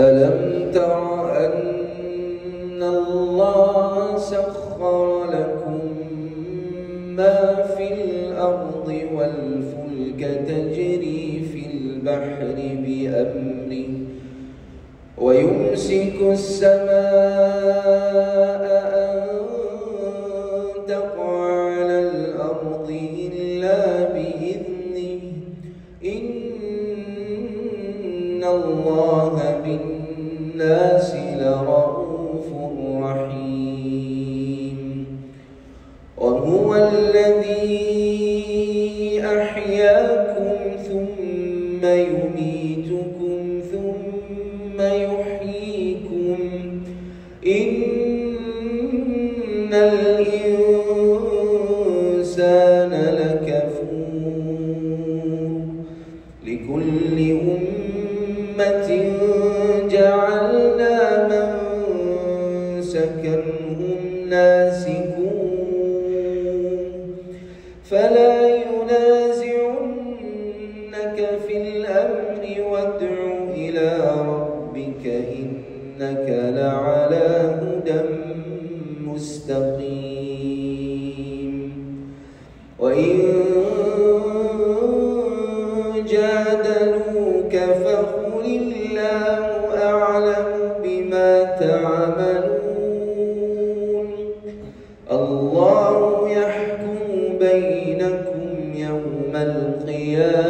ألم تر أن الله سخر لكم ما في الأرض والفلك تجري في البحر بأمره ويمسك السماء أن تقع على الأرض إلا بإذنه. إن الله بالناس لرؤوف رحيم. وهو الذي أحياكم ثم يميتكم ثم يحييكم. إن الإنسان إلى ربك إنك لعلى هدى مستقيم. وإن جادلوك فقل الله أعلم بما تعملون. الله يحكم بينكم يوم القيامة.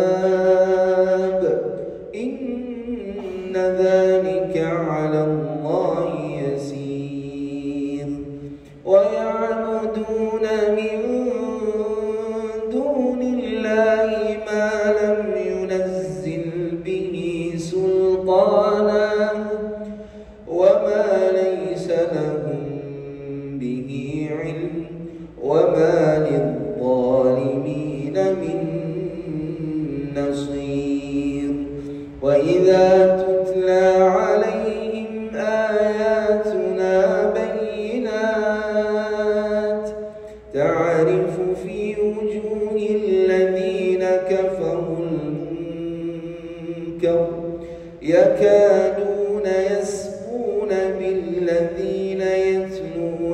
علم وما للظالمين من نصير. وإذا تتلى عليهم آياتنا بينات تعرف في وجوه الذين كفروا المنكر يكادون يسقون بالذين يتلون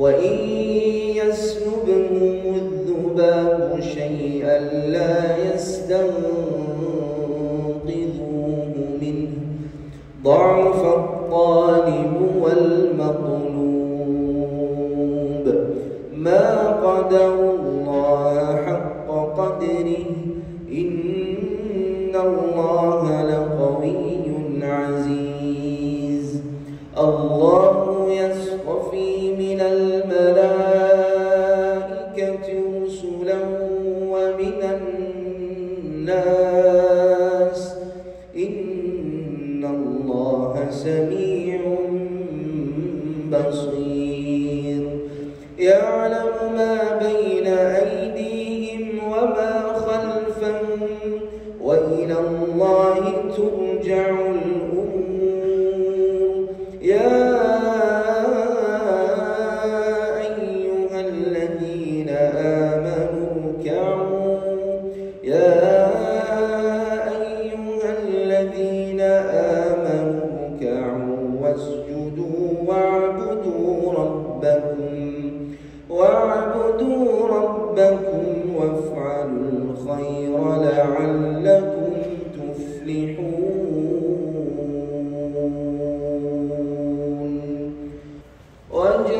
وإن يسلبهم الذباب شيئا لا يستنقذوه منه. ضعف الطالب والمطلوب. ما قدروا الله حق قدره. إن الله يعلم ما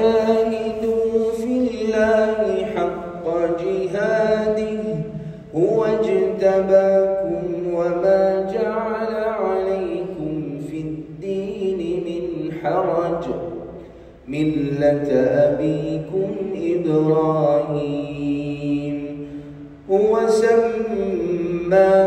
وجاهدوا في الله حق جهاده هو اجتباكم وما جعل عليكم في الدين من حرج ملة أبيكم إبراهيم هو سماكم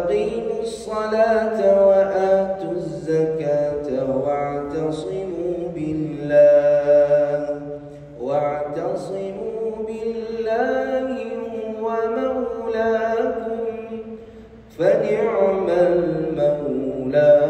فأقيموا الصلاة وآتوا الزكاة واعتصموا بالله واعتصموا بالله هو مولاكم فنعم المولى